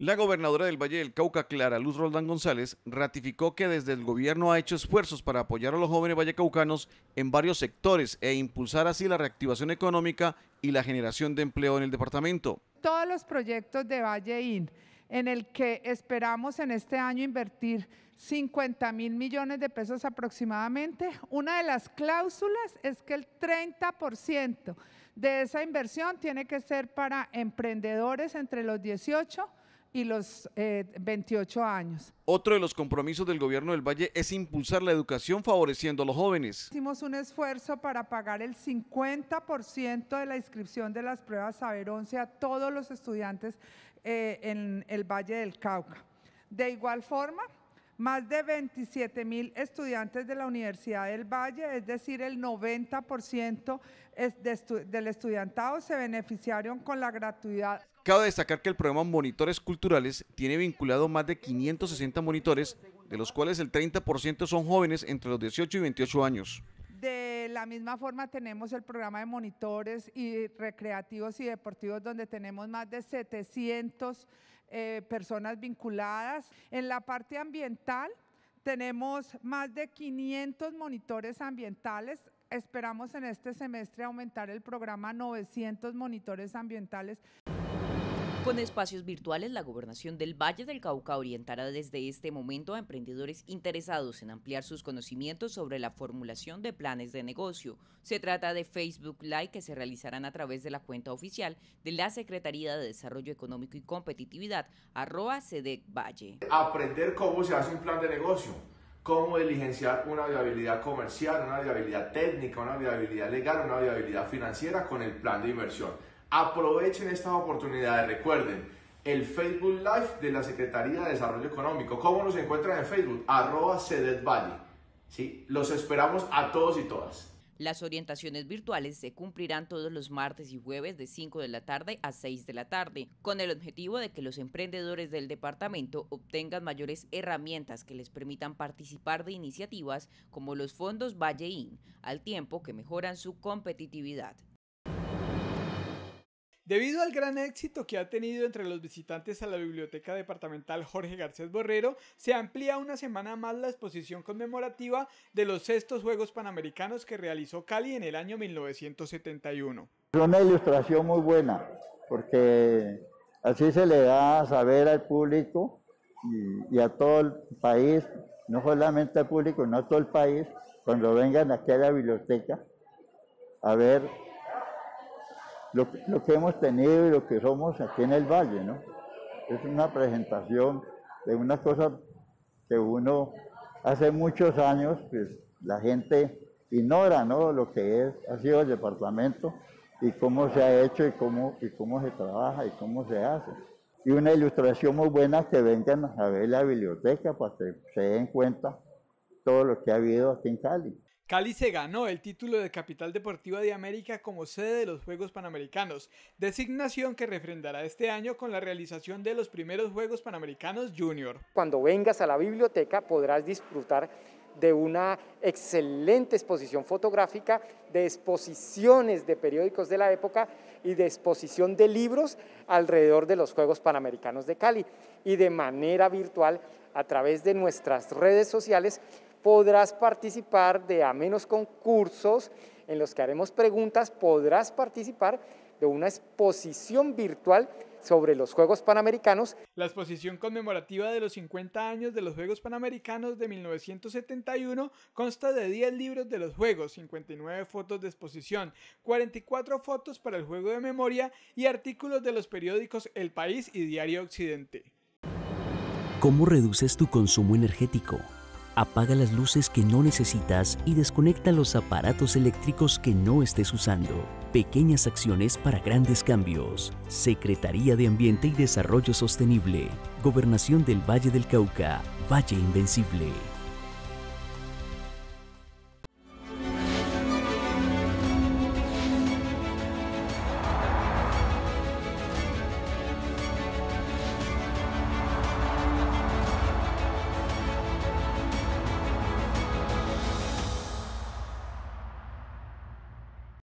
La gobernadora del Valle del Cauca, Clara Luz Roldán González, ratificó que desde el gobierno ha hecho esfuerzos para apoyar a los jóvenes vallecaucanos en varios sectores e impulsar así la reactivación económica y la generación de empleo en el departamento. Todos los proyectos de Valleín en el que esperamos en este año invertir 50 mil millones de pesos aproximadamente. Una de las cláusulas es que el 30% de esa inversión tiene que ser para emprendedores entre los 18 y los 28 eh, años. Otro de los compromisos del gobierno del Valle es impulsar la educación favoreciendo a los jóvenes. Hicimos un esfuerzo para pagar el 50% de la inscripción de las pruebas Saber 11 a todos los estudiantes eh, en el Valle del Cauca. De igual forma, más de 27 mil estudiantes de la Universidad del Valle, es decir, el 90% del estudiantado se beneficiaron con la gratuidad. Cabe destacar que el programa Monitores Culturales tiene vinculado más de 560 monitores, de los cuales el 30% son jóvenes entre los 18 y 28 años. De la misma forma tenemos el programa de monitores y recreativos y deportivos donde tenemos más de 700 eh, personas vinculadas. En la parte ambiental tenemos más de 500 monitores ambientales. Esperamos en este semestre aumentar el programa a 900 monitores ambientales. Con espacios virtuales, la gobernación del Valle del Cauca orientará desde este momento a emprendedores interesados en ampliar sus conocimientos sobre la formulación de planes de negocio. Se trata de Facebook Live que se realizarán a través de la cuenta oficial de la Secretaría de Desarrollo Económico y Competitividad, arroba Valle. Aprender cómo se hace un plan de negocio cómo diligenciar una viabilidad comercial, una viabilidad técnica, una viabilidad legal, una viabilidad financiera con el plan de inversión. Aprovechen estas oportunidades. Recuerden, el Facebook Live de la Secretaría de Desarrollo Económico. ¿Cómo nos encuentran en Facebook? Arroba Valle. ¿Sí? Los esperamos a todos y todas. Las orientaciones virtuales se cumplirán todos los martes y jueves de 5 de la tarde a 6 de la tarde, con el objetivo de que los emprendedores del departamento obtengan mayores herramientas que les permitan participar de iniciativas como los fondos Valleín, al tiempo que mejoran su competitividad. Debido al gran éxito que ha tenido entre los visitantes a la Biblioteca Departamental Jorge Garcés Borrero, se amplía una semana más la exposición conmemorativa de los sextos Juegos Panamericanos que realizó Cali en el año 1971. Es una ilustración muy buena, porque así se le da a saber al público y, y a todo el país, no solamente al público, no a todo el país, cuando vengan aquí a la biblioteca a ver lo, que hemos tenido y lo que somos aquí en el Valle, ¿no? Es una presentación de una cosa que uno hace muchos años, pues la gente ignora, ¿no? Lo que ha sido el departamento y cómo se ha hecho y cómo, y cómo se trabaja y cómo se hace. Y una ilustración muy buena que vengan a ver la biblioteca para que se den cuenta todo lo que ha habido aquí en Cali. Cali se ganó el título de Capital Deportiva de América como sede de los Juegos Panamericanos, designación que refrendará este año con la realización de los primeros Juegos Panamericanos Junior. Cuando vengas a la biblioteca podrás disfrutar de una excelente exposición fotográfica, de exposiciones de periódicos de la época y de exposición de libros alrededor de los Juegos Panamericanos de Cali. Y de manera virtual, a través de nuestras redes sociales, podrás participar de a menos concursos en los que haremos preguntas, podrás participar de una exposición virtual sobre los Juegos Panamericanos. La exposición conmemorativa de los 50 años de los Juegos Panamericanos de 1971 consta de 10 libros de los Juegos, 59 fotos de exposición, 44 fotos para el juego de memoria y artículos de los periódicos El País y Diario Occidente. ¿Cómo reduces tu consumo energético? Apaga las luces que no necesitas y desconecta los aparatos eléctricos que no estés usando. Pequeñas acciones para grandes cambios. Secretaría de Ambiente y Desarrollo Sostenible. Gobernación del Valle del Cauca. Valle Invencible.